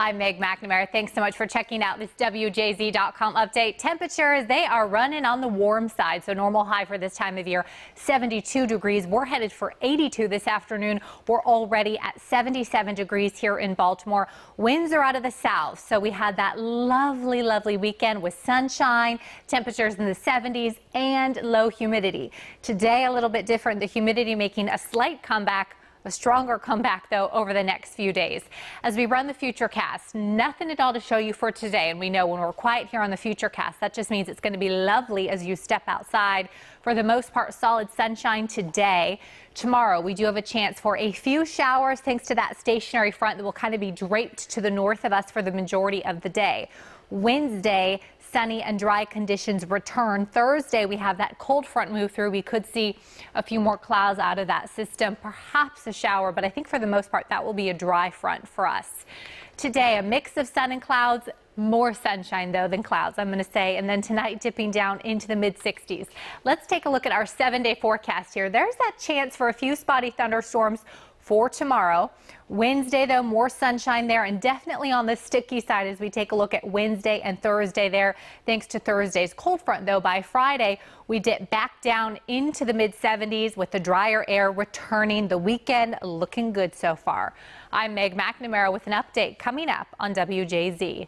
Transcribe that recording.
I'm Meg McNamara. Thanks so much for checking out this WJZ.com update. Temperatures, they are running on the warm side, so normal high for this time of year, 72 degrees. We're headed for 82 this afternoon. We're already at 77 degrees here in Baltimore. Winds are out of the south, so we had that lovely, lovely weekend with sunshine, temperatures in the 70s, and low humidity. Today, a little bit different. The humidity making a slight comeback a stronger comeback, though, over the next few days. As we run the Futurecast, nothing at all to show you for today. And we know when we're quiet here on the Futurecast, that just means it's going to be lovely as you step outside. For the most part, solid sunshine today. Tomorrow, we do have a chance for a few showers thanks to that stationary front that will kind of be draped to the north of us for the majority of the day. Wednesday, sunny and dry conditions return. Thursday, we have that cold front move through. We could see a few more clouds out of that system, perhaps a shower, but I think for the most part, that will be a dry front for us. Today, a mix of sun and clouds. More sunshine, though, than clouds, I'm going to say. And then tonight, dipping down into the mid 60s. Let's take a look at our seven day forecast here. There's that chance for a few spotty thunderstorms for tomorrow. Wednesday, though, more sunshine there and definitely on the sticky side as we take a look at Wednesday and Thursday there. Thanks to Thursday's cold front, though, by Friday, we dip back down into the mid 70s with the drier air returning. The weekend looking good so far. I'm Meg McNamara with an update coming up on WJZ.